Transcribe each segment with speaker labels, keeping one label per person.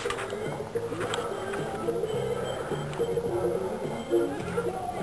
Speaker 1: Thank you.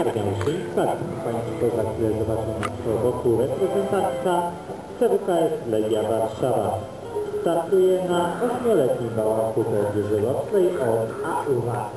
Speaker 1: Tak, za chwilę zobaczą naszego boku reprezentanta CWKS Legia Warszawa. Startuje na ośmioletnim bałanku młodzieży lotnej od AUWA.